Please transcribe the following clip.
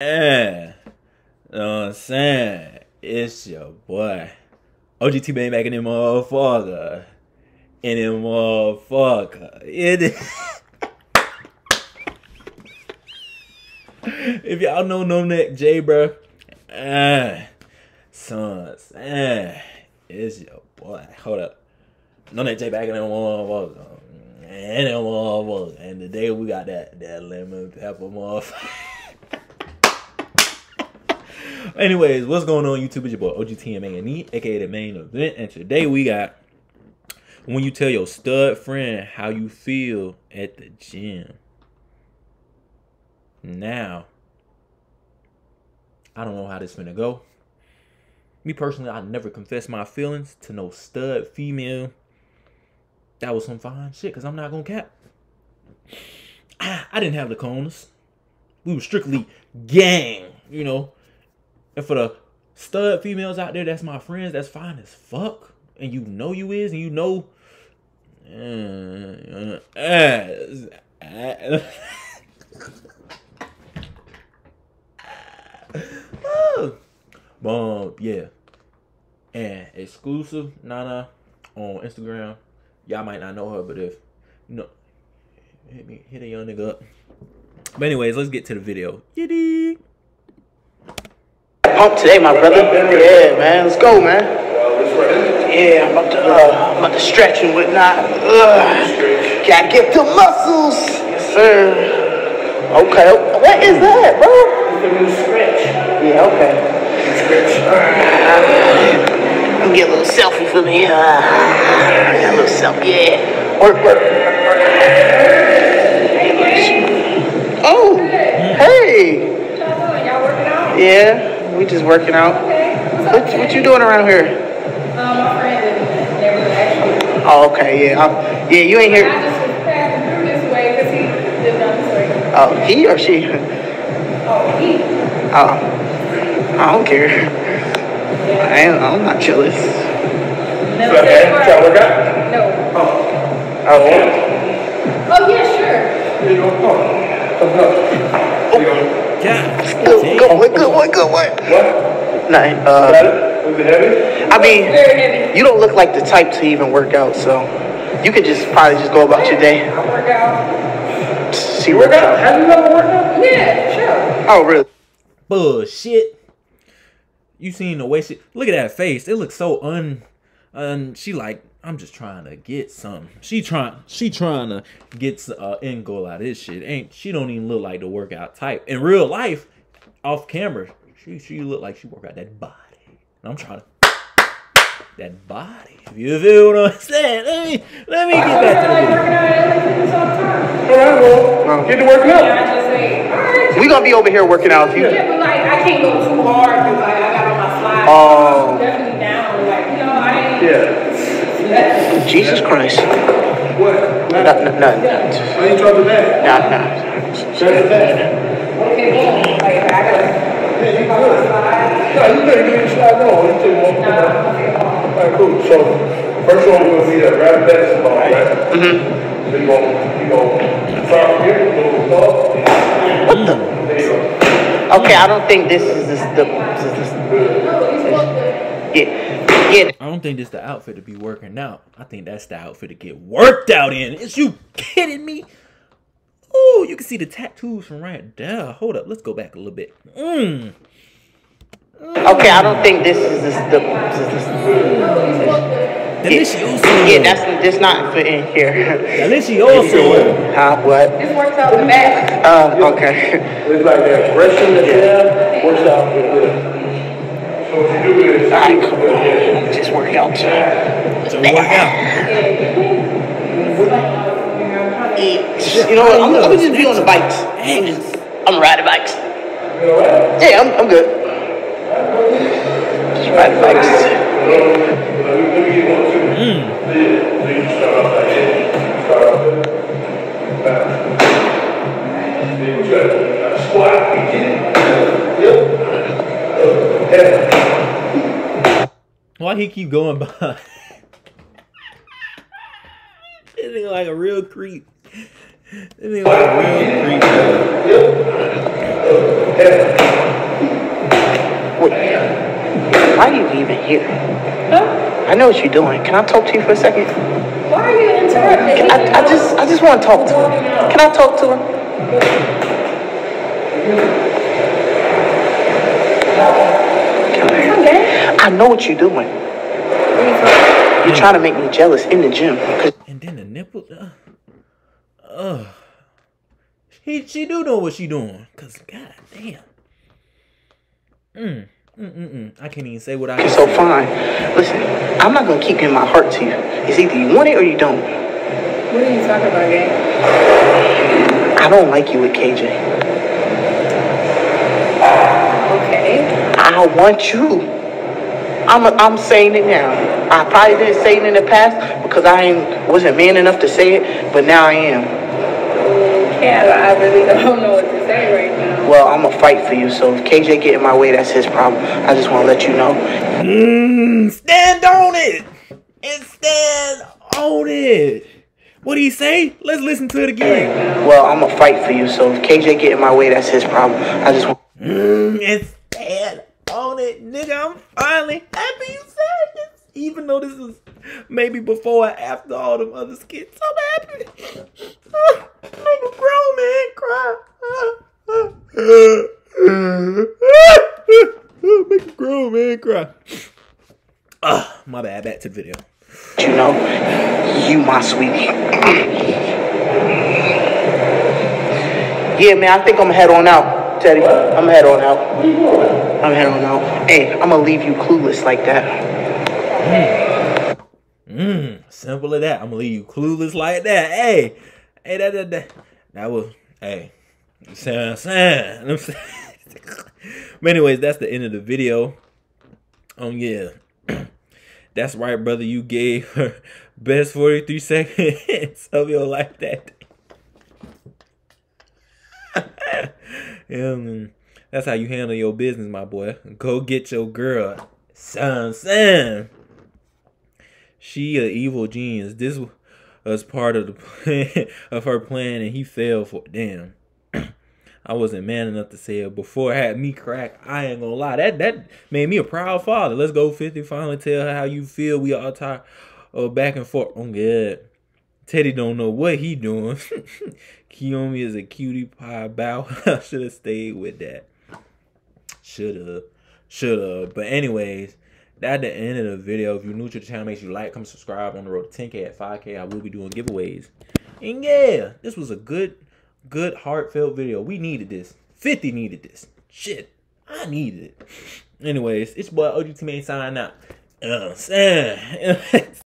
Yeah. You know what I'm saying? It's your boy. OGT Bang back in the motherfucker. In the motherfucker. It if y'all know No Neck J, bro. Uh, sons. Uh, it's your boy. Hold up. No Neck J back in the motherfucker. And the motherfucker. And today we got that, that lemon pepper motherfucker. Anyways, what's going on YouTube? It's your boy OGTMA and E, aka the main event, and today we got when you tell your stud friend how you feel at the gym. Now, I don't know how this gonna go. Me personally, I never confess my feelings to no stud female. That was some fine shit, cause I'm not gonna cap. I, I didn't have the corners. We were strictly gang, you know. And for the stud females out there, that's my friends, that's fine as fuck. And you know you is, and you know. Uh, uh, uh, um, yeah. And exclusive Nana on Instagram. Y'all might not know her, but if you know, hit me, hit a young nigga up. But anyways, let's get to the video. Yiddy pump today, my brother. Yeah, man. Let's go, man. Yeah, I'm about to, uh, I'm about to stretch and whatnot. Ugh. Gotta get the muscles. Yes, sir. Okay. What is that, bro? Yeah, okay. Let me get a little selfie for me. Uh, a little selfie. Yeah. Work, work. Oh, hey. Yeah. We just working out. What, what you doing around here? Um, my friend neighborhood actually. Oh, okay, yeah. I'm, yeah, you ain't here. I just was through this way because he lived down this way. Oh, he or she? Oh, he. Oh, I don't care. I ain't, I'm not jealous. Never Okay, said try to work out? No. Oh, Oh, Oh, yeah, sure. there you go. Come, come up. There you go. God. Good, good one, good one, good one. What? Nah, Got uh, it? Was it heavy? I mean, you don't look like the type to even work out, so you could just probably just go about your day. I work out. See Work out? Have you ever worked out? Yeah, sure. Oh, really? Bullshit. You seen the way she look at that face? It looks so un un she like I'm just trying to get some. She trying she trying to get uh end goal out of this shit. Ain't she don't even look like the workout type. In real life, off camera, she she look like she work out that body. And I'm trying to that body. If you feel what I'm saying, let me let me get back to the I working out at LA Fitness all the time. All right, well, get to working out. I just say, all right. We gonna be over here working out if you. Yeah, but like, I can't go too hard because like, Jesus Christ. What? No, no, no, no, I ain't trouble that. no. That. Yeah, you good. No, you better get slide on. You take one. All right, cool. So, first one will be the rapid basketball, right? Mm-hmm. So you gonna, you gonna start here, go up. What the? There you go. Okay, I don't think this is this, the. This is this, yeah, yeah. I don't think this the outfit to be working out. I think that's the outfit to get worked out in. Is you kidding me? Oh, you can see the tattoos from right there. Hold up, let's go back a little bit. Mmm. Okay, I don't think this is the. This is this. Delicioso. Yeah, that's that's not for in here. Delicioso. Huh? What? This works out the back. Uh, okay. It's like that aggression that you have works out with this. So what you do is. All right, cool. Just work out. So work out. You know what? I'm, I'm gonna just be on the bikes. I'm just, I'm riding bikes. Yeah, I'm, I'm good. Just riding bikes. Why he keep going by? This nigga like a real creep. This nigga like a real creep. Wait. Why are you even here? Huh? I know what you're doing. Can I talk to you for a second? Why are you interrupting? I, I just I just want to talk to her. Can I talk to her? Okay. I know what you're doing. You're trying to make me jealous in the gym. And then the nipple. Uh, uh, he, she do know what she doing. Cause god damn. Mm, mm, mm, mm. I can't even say what I. you're can so say. fine. Listen, I'm not gonna keep giving my heart to you. It's either you want it or you don't. What are you talking about, gang? I don't like you with KJ. Okay. I want you. I'm, I'm saying it now. I probably didn't say it in the past because I ain't, wasn't man enough to say it, but now I am. Okay, I, I really don't know what to say right now. Well, I'm gonna fight for you. So if KJ get in my way, that's his problem. I just want to let you know. Mm, stand on it and stand on it. What do you say? Let's listen to it again. Well, I'm gonna fight for you. So if KJ get in my way, that's his problem. I just want. Mm, and stand on it, nigga. I'm finally happy you said this. Even though this is maybe before or after all them other skits, I'm happy. Make a grown man cry. Make a grown man cry. Ah, my bad. Back to the video. You know, you my sweetie. yeah, man. I think I'm gonna head on out, Teddy. I'm head on out. I'm head on out. Hey, I'm gonna leave you clueless like that. Mm, simple as that. I'm gonna leave you clueless like that. Hey, hey, that that that, that was hey. You see what I'm saying? I'm saying. but anyways, that's the end of the video. Um, yeah, that's right, brother. You gave her best 43 seconds of your life that day. Man. That's how you handle your business, my boy. Go get your girl, son, son she a evil genius. This was part of the plan of her plan, and he fell for damn. I wasn't man enough to say it before. It had me crack. I ain't gonna lie. That that made me a proud father. Let's go fifty. Finally, tell her how you feel. We all tired of back and forth. Oh good. Teddy don't know what he doing. Kiyomi is a cutie pie bow. I should have stayed with that. Should have. Should have. But anyways, that's the end of the video. If you're new to the channel, make sure you like, comment, subscribe on the road to 10K at 5K. I will be doing giveaways. And yeah, this was a good, good, heartfelt video. We needed this. 50 needed this. Shit. I needed it. Anyways, it's boy OG T-Mane signing out. Uh,